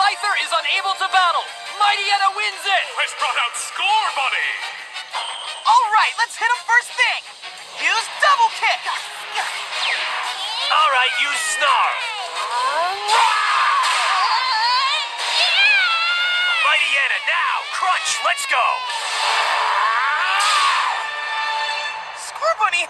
Scyther is unable to battle. Mightyena wins it. Let's brought out Scorbunny. All right, let's hit him first thing. Use double kick. All right, use snarl. Mightyena, now. Crunch, let's go. Scorbunny,